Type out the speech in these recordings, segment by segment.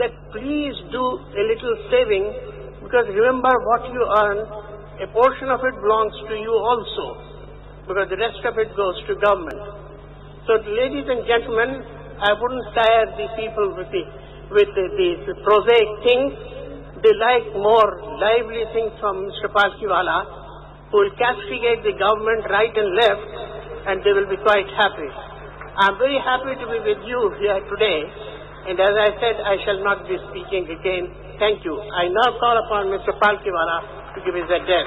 that please do a little saving because remember what you earn, a portion of it belongs to you also because the rest of it goes to government. So ladies and gentlemen, I wouldn't tire the people with the, with the, these prosaic things. They like more lively things from Mr. Palkhivala who will castigate the government right and left and they will be quite happy. I'm very happy to be with you here today and as I said, I shall not be speaking again. Thank you. I now call upon Mr. Palkhivala to give his address.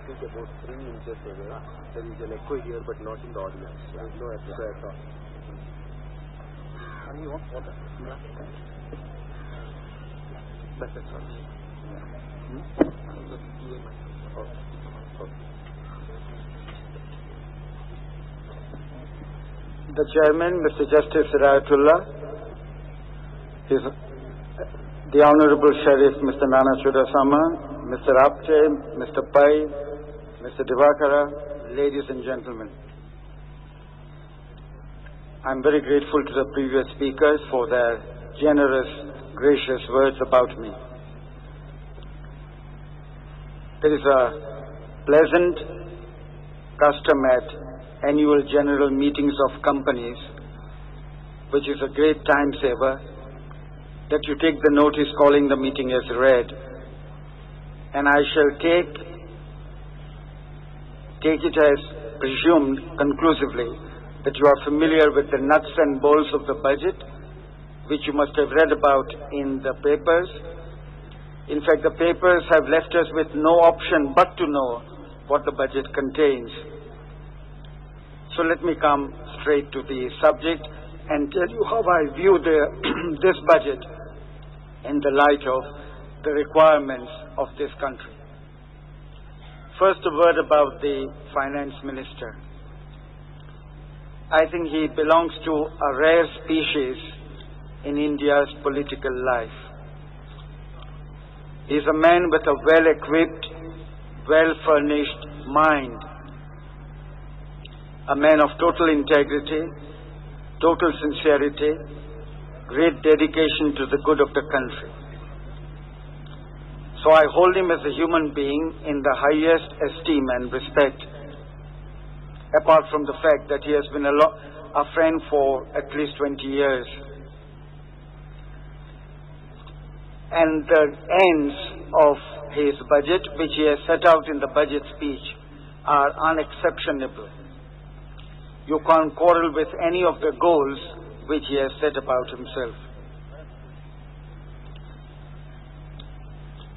speak about three inches away. There is an echo here, but not in the audience. There is no echo at all. And you want water? That's it. Hmm? Oh, okay. The chairman, Mr. Justice Rayatullah, His, the Honorable Sheriff, Mr. Nana Chudasama, Mr. Apte, Mr. Pai, Mr. Divakara, ladies and gentlemen. I'm very grateful to the previous speakers for their generous, gracious words about me. There is a pleasant custom at annual general meetings of companies, which is a great time saver, that you take the notice calling the meeting as read. And I shall take, take it as presumed conclusively that you are familiar with the nuts and bolts of the budget, which you must have read about in the papers. In fact, the papers have left us with no option but to know what the budget contains. So let me come straight to the subject and tell you how I view the, this budget in the light of the requirements of this country. First, a word about the finance minister. I think he belongs to a rare species in India's political life. He is a man with a well equipped, well furnished mind, a man of total integrity, total sincerity, great dedication to the good of the country. So I hold him as a human being in the highest esteem and respect, apart from the fact that he has been a, a friend for at least 20 years. And the ends of his budget, which he has set out in the budget speech, are unexceptionable. You can't quarrel with any of the goals which he has set about himself.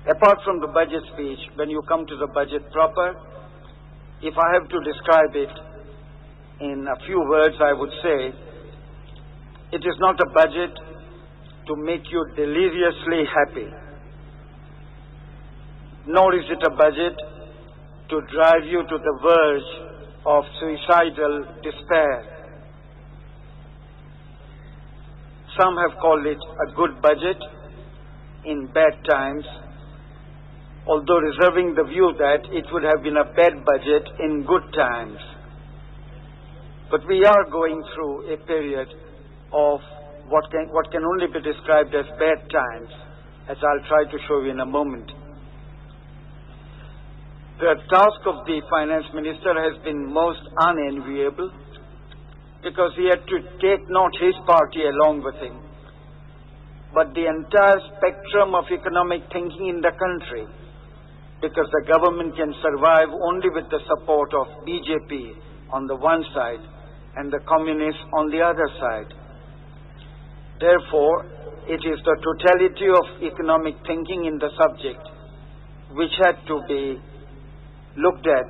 Apart from the budget speech, when you come to the budget proper, if I have to describe it in a few words, I would say it is not a budget to make you deliriously happy, nor is it a budget to drive you to the verge of suicidal despair. Some have called it a good budget in bad times, although reserving the view that it would have been a bad budget in good times. But we are going through a period of what can, what can only be described as bad times, as I'll try to show you in a moment. The task of the finance minister has been most unenviable because he had to take not his party along with him, but the entire spectrum of economic thinking in the country because the government can survive only with the support of BJP on the one side and the communists on the other side. Therefore, it is the totality of economic thinking in the subject which had to be looked at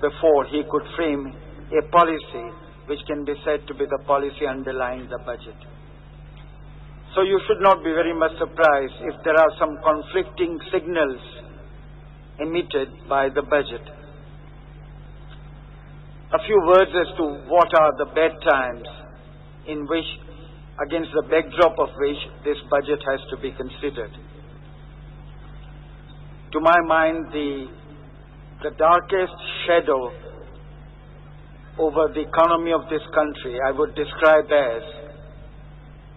before he could frame a policy which can be said to be the policy underlying the budget. So you should not be very much surprised if there are some conflicting signals emitted by the budget. A few words as to what are the bad times in which, against the backdrop of which this budget has to be considered. To my mind, the, the darkest shadow over the economy of this country, I would describe as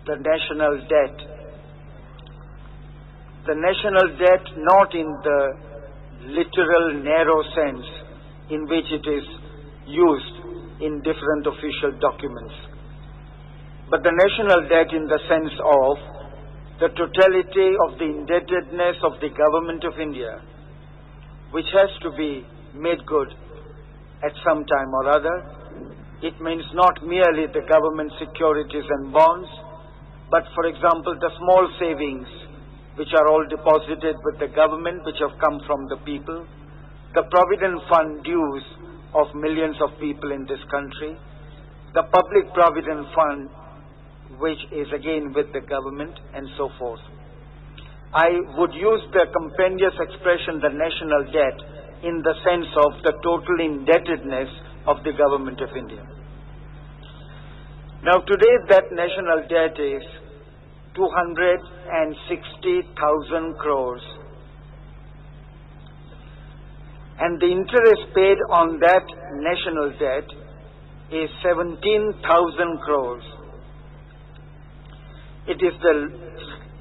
the national debt. The national debt, not in the literal narrow sense in which it is used in different official documents, but the national debt in the sense of the totality of the indebtedness of the government of India, which has to be made good at some time or other. It means not merely the government securities and bonds, but for example the small savings which are all deposited with the government which have come from the people, the provident fund dues of millions of people in this country, the public provident fund which is again with the government and so forth. I would use the compendious expression the national debt in the sense of the total indebtedness of the government of India. Now today that national debt is 260,000 crores and the interest paid on that national debt is 17,000 crores. It is the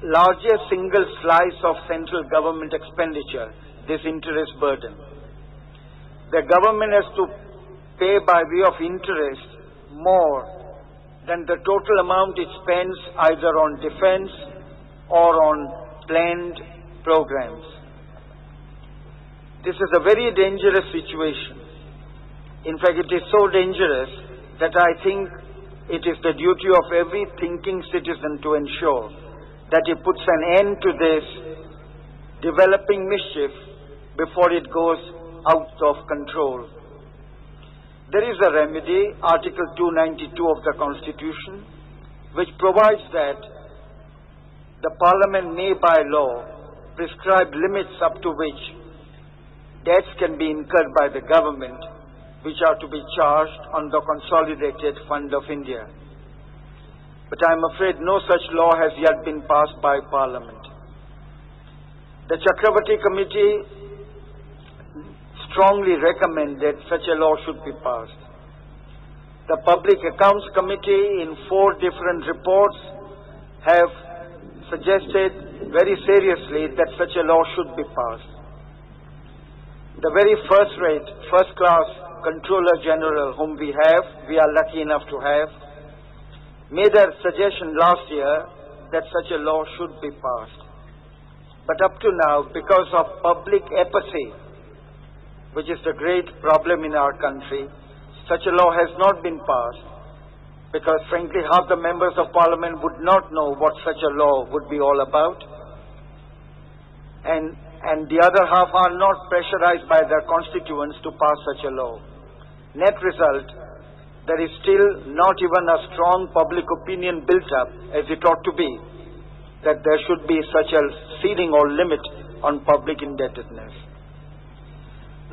largest single slice of central government expenditure, this interest burden. The government has to pay by way of interest more than the total amount it spends either on defense or on planned programs. This is a very dangerous situation. In fact, it is so dangerous that I think it is the duty of every thinking citizen to ensure that he puts an end to this developing mischief before it goes out of control. There is a remedy, Article 292 of the Constitution, which provides that the Parliament may by law prescribe limits up to which debts can be incurred by the government which are to be charged on the Consolidated Fund of India. But I am afraid no such law has yet been passed by Parliament. The Chakravarti Committee strongly recommended such a law should be passed. The Public Accounts Committee in four different reports have suggested very seriously that such a law should be passed. The very first rate, first class Controller General whom we have, we are lucky enough to have, made a suggestion last year that such a law should be passed. But up to now, because of public apathy, which is the great problem in our country, such a law has not been passed because frankly half the members of parliament would not know what such a law would be all about and, and the other half are not pressurized by their constituents to pass such a law. Net result, there is still not even a strong public opinion built up as it ought to be that there should be such a ceiling or limit on public indebtedness.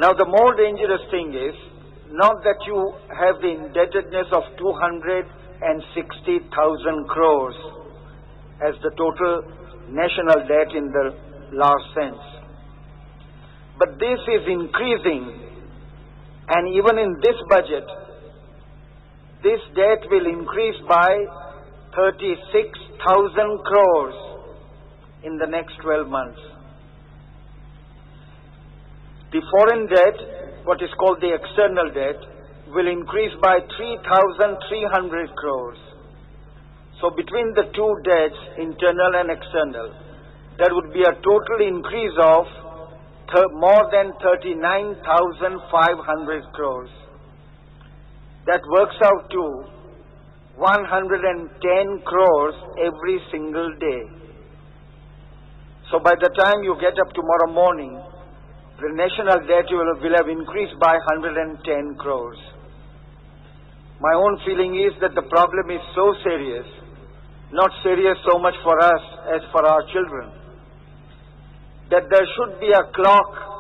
Now the more dangerous thing is not that you have the indebtedness of 260,000 crores as the total national debt in the large sense. But this is increasing and even in this budget, this debt will increase by 36,000 crores in the next 12 months. The foreign debt, what is called the external debt, will increase by 3,300 crores. So between the two debts, internal and external, there would be a total increase of more than 39,500 crores. That works out to 110 crores every single day. So by the time you get up tomorrow morning, the national debt will, will have increased by 110 crores. My own feeling is that the problem is so serious, not serious so much for us as for our children that there should be a clock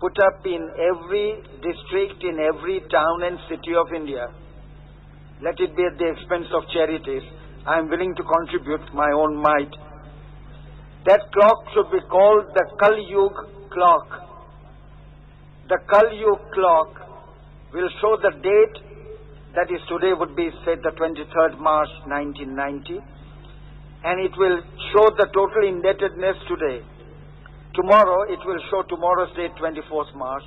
put up in every district, in every town and city of India. Let it be at the expense of charities. I am willing to contribute my own might. That clock should be called the Kal Yug clock. The Kal Yug clock will show the date that is today would be said the 23rd March 1990 and it will show the total indebtedness today. Tomorrow it will show tomorrow's date 24th March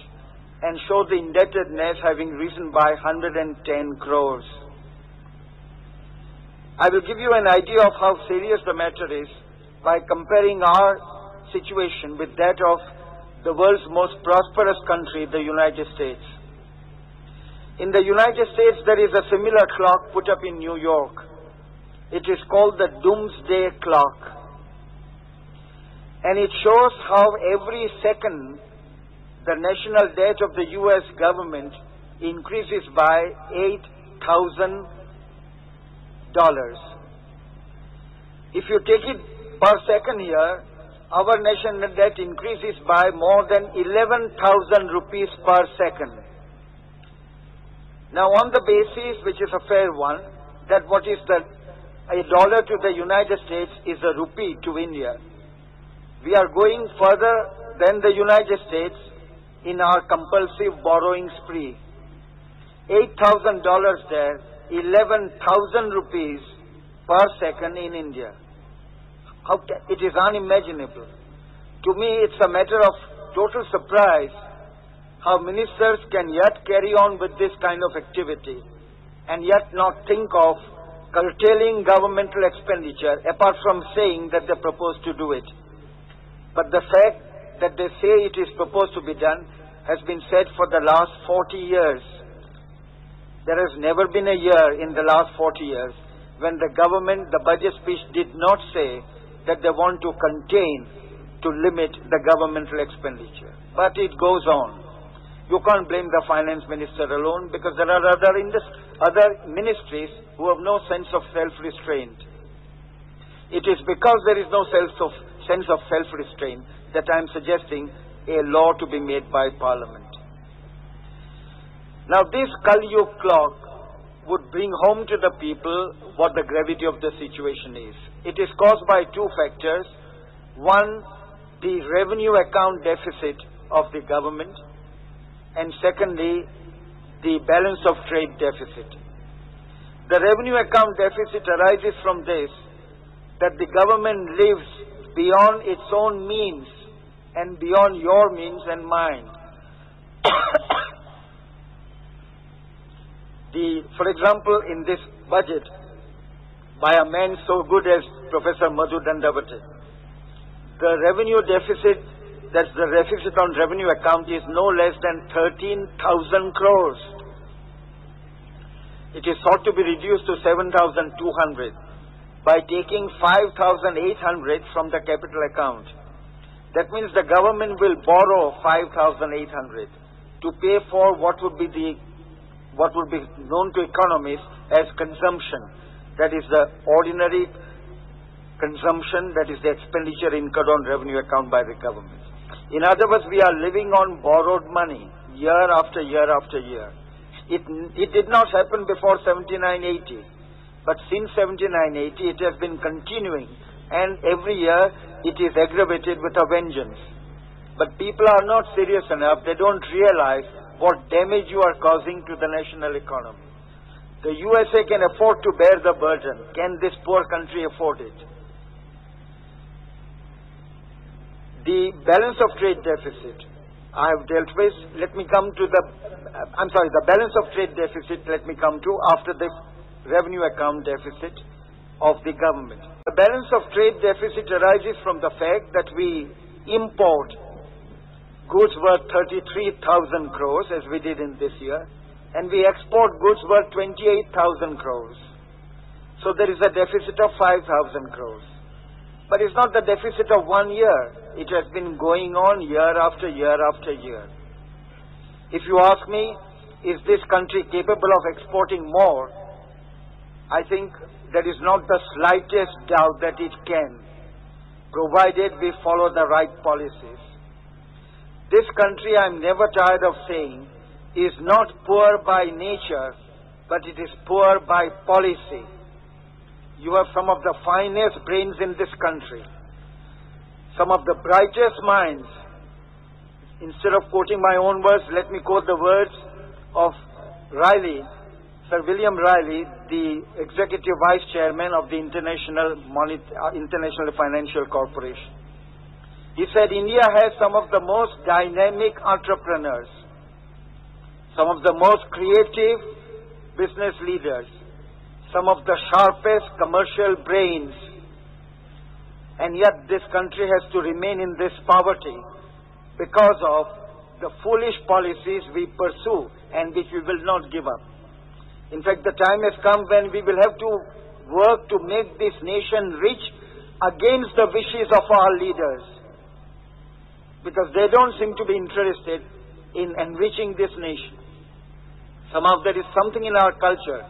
and show the indebtedness having risen by 110 crores. I will give you an idea of how serious the matter is by comparing our situation with that of the world's most prosperous country, the United States. In the United States, there is a similar clock put up in New York. It is called the Doomsday Clock. And it shows how every second the national debt of the US government increases by $8,000. If you take it per second here, our national debt increases by more than 11,000 rupees per second. Now on the basis, which is a fair one, that what is the, a dollar to the United States is a rupee to India. We are going further than the United States in our compulsive borrowing spree. $8,000 there, 11,000 rupees per second in India. How it is unimaginable. To me, it's a matter of total surprise how ministers can yet carry on with this kind of activity and yet not think of curtailing governmental expenditure apart from saying that they propose to do it. But the fact that they say it is proposed to be done has been said for the last 40 years. There has never been a year in the last 40 years when the government, the budget speech did not say that they want to contain, to limit the governmental expenditure. But it goes on. You can't blame the finance minister alone because there are other, other ministries who have no sense of self-restraint. It is because there is no sense of, sense of self-restraint that I am suggesting a law to be made by Parliament. Now this Kali clock would bring home to the people what the gravity of the situation is. It is caused by two factors. One, the revenue account deficit of the government and secondly, the balance of trade deficit. The revenue account deficit arises from this, that the government lives beyond its own means and beyond your means and mine. the, for example, in this budget, by a man so good as Professor Madhu Dandavate, the revenue deficit that's the deficit on revenue account is no less than 13,000 crores. It is thought to be reduced to 7,200 by taking 5,800 from the capital account. That means the government will borrow 5,800 to pay for what would be the what would be known to economists as consumption. That is the ordinary consumption, that is the expenditure incurred on revenue account by the government. In other words, we are living on borrowed money year after year after year. It, it did not happen before 7980, but since 7980 it has been continuing and every year it is aggravated with a vengeance. But people are not serious enough, they don't realize what damage you are causing to the national economy. The USA can afford to bear the burden. Can this poor country afford it? The balance of trade deficit I have dealt with. Let me come to the, I'm sorry, the balance of trade deficit, let me come to after the revenue account deficit of the government. The balance of trade deficit arises from the fact that we import goods worth 33,000 crores as we did in this year and we export goods worth 28,000 crores. So there is a deficit of 5,000 crores. But it's not the deficit of one year. It has been going on year after year after year. If you ask me, is this country capable of exporting more? I think there is not the slightest doubt that it can, provided we follow the right policies. This country, I'm never tired of saying, is not poor by nature, but it is poor by policy. You have some of the finest brains in this country, some of the brightest minds. Instead of quoting my own words, let me quote the words of Ryrie, Sir William Ryrie, the Executive Vice Chairman of the International, Monet- uh, International Financial Corporation. He said India has some of the most dynamic entrepreneurs, some of the most creative business leaders, some of the sharpest commercial brains, and yet this country has to remain in this poverty because of the foolish policies we pursue and which we will not give up. In fact, the time has come when we will have to work to make this nation rich against the wishes of our leaders. Because they don't seem to be interested in enriching this nation. Somehow there is something in our culture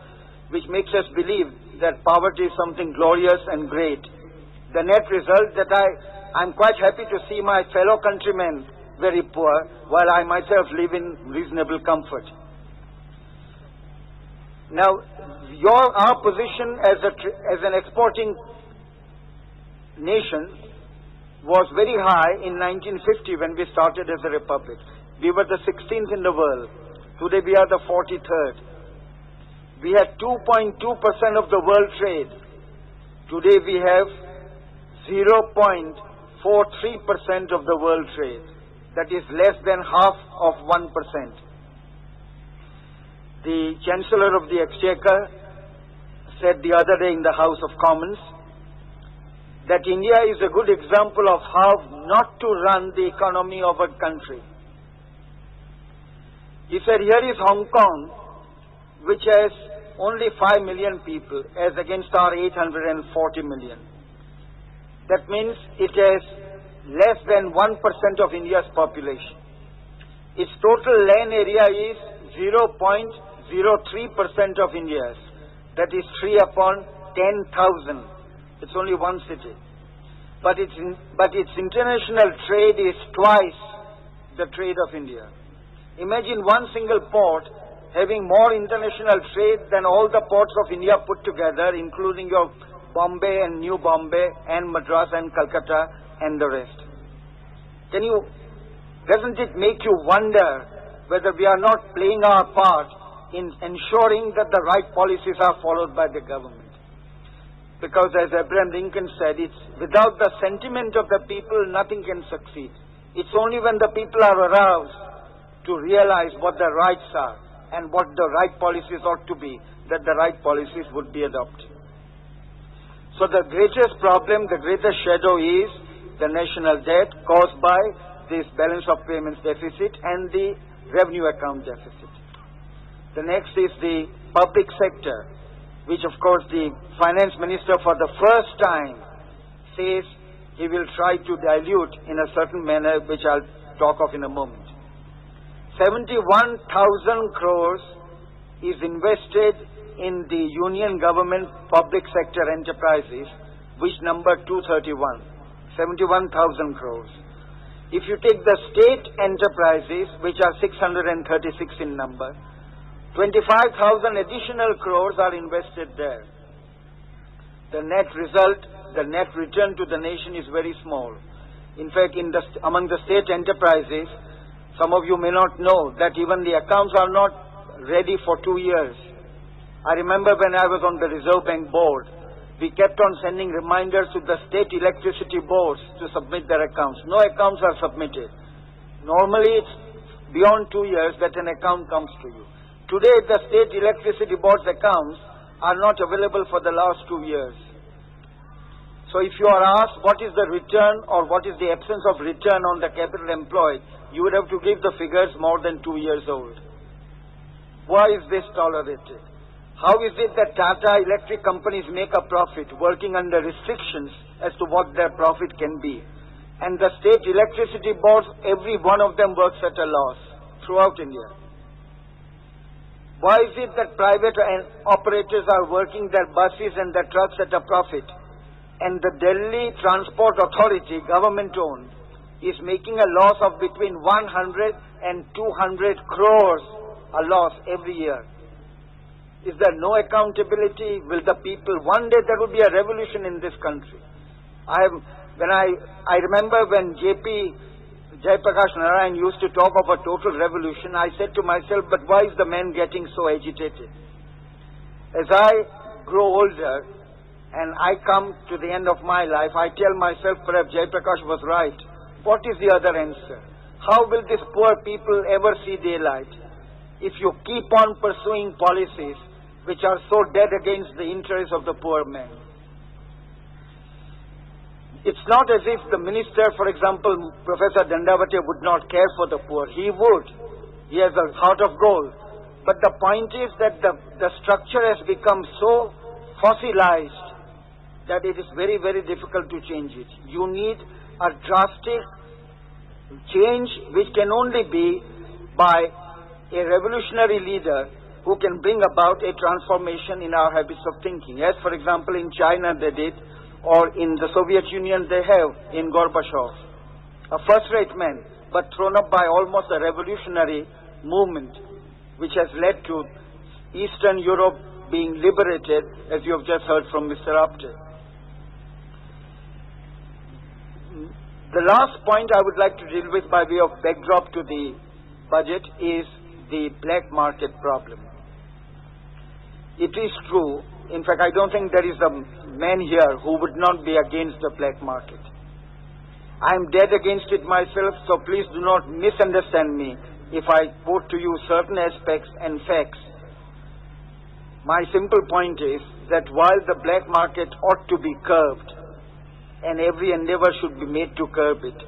which makes us believe that poverty is something glorious and great. The net result that I, I'm quite happy to see my fellow countrymen very poor while I myself live in reasonable comfort. Now, your, our position as, a, as an exporting nation was very high in 1950 when we started as a republic. We were the 16th in the world. Today we are the 43rd. We had 2.2% of the world trade. Today we have 0.43% of the world trade. That is less than half of 1%. The Chancellor of the Exchequer said the other day in the House of Commons that India is a good example of how not to run the economy of a country. He said, here is Hong Kong, which has only 5 million people as against our 840 million. That means it has less than 1% of India's population. Its total land area is 0.03% of India's. That is 3 upon 10,000. It's only one city. But its, in, but its international trade is twice the trade of India. Imagine one single port having more international trade than all the ports of India put together, including your Bombay and New Bombay and Madras and Calcutta and the rest. Can you, doesn't it make you wonder whether we are not playing our part in ensuring that the right policies are followed by the government? Because as Abraham Lincoln said, it's without the sentiment of the people, nothing can succeed. It's only when the people are aroused to realize what their rights are and what the right policies ought to be that the right policies would be adopted. So the greatest problem, the greatest shadow is the national debt caused by this balance of payments deficit and the revenue account deficit. The next is the public sector, which of course the finance minister for the first time says he will try to dilute in a certain manner, which I'll talk of in a moment. 71,000 crores is invested in the union government public sector enterprises, which number 231, 71,000 crores. If you take the state enterprises, which are 636 in number, 25,000 additional crores are invested there. The net result, the net return to the nation is very small. In fact, in the, among the state enterprises, some of you may not know that even the accounts are not ready for two years. I remember when I was on the Reserve Bank board, we kept on sending reminders to the state electricity boards to submit their accounts. No accounts are submitted. Normally it's beyond two years that an account comes to you. Today the state electricity board's accounts are not available for the last two years. So if you are asked what is the return or what is the absence of return on the capital employed, you would have to give the figures more than two years old. Why is this tolerated? How is it that Tata Electric companies make a profit working under restrictions as to what their profit can be? And the state electricity boards, every one of them works at a loss throughout India. Why is it that private operators are working their buses and their trucks at a profit? And the Delhi Transport Authority, government owned, is making a loss of between 100 and 200 crores a loss every year. Is there no accountability? Will the people, one day there will be a revolution in this country. I when I, I remember when JP, Jayaprakash Narayan used to talk of a total revolution, I said to myself, but why is the man getting so agitated? As I grow older and I come to the end of my life, I tell myself perhaps Jayaprakash was right. What is the other answer? How will these poor people ever see daylight if you keep on pursuing policies which are so dead against the interests of the poor man? It's not as if the minister, for example, Professor Dandavate would not care for the poor. He would. He has a heart of gold. But the point is that the, the structure has become so fossilized that it is very, very difficult to change it. You need a drastic change which can only be by a revolutionary leader who can bring about a transformation in our habits of thinking. As, for example, in China they did, or in the Soviet Union they have in Gorbachev. A first-rate man, but thrown up by almost a revolutionary movement which has led to Eastern Europe being liberated, as you have just heard from Mr. Apte. The last point I would like to deal with by way of backdrop to the budget is the black market problem. It is true, in fact, I don't think there is a man here who would not be against the black market. I am dead against it myself, so please do not misunderstand me if I put to you certain aspects and facts. My simple point is that while the black market ought to be curbed, and every endeavor should be made to curb it,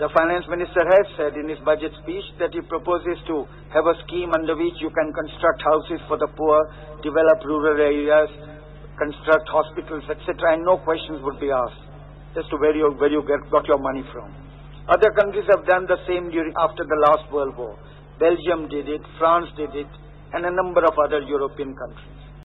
the finance minister has said in his budget speech that he proposes to have a scheme under which you can construct houses for the poor, develop rural areas, construct hospitals, etc., and no questions would be asked as to where you, where you get, got your money from. Other countries have done the same during, after the last World War. Belgium did it, France did it, and a number of other European countries.